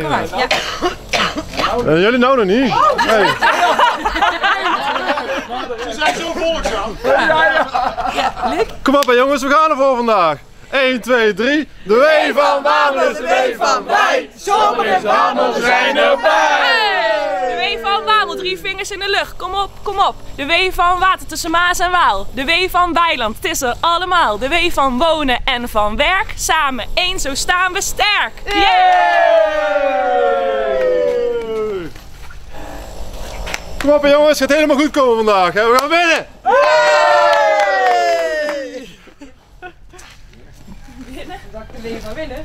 Kom maar. Ja. En jullie nou nog niet? Nee. Ze zijn zo volgzaam. Kom op hè, jongens, we gaan ervoor vandaag. 1, 2, 3. De W van Wamelen is de W van wij. Zomer en Wamel zijn erbij. De W van Wamel, drie vingers in de lucht. Kom op, kom op. De W van water tussen Maas en Waal. De W van weiland, het is er allemaal. De W van wonen en van werk. Samen één, zo staan we sterk. Kom op jongens, het gaat helemaal goed komen vandaag. Hè? We gaan winnen. Winnen?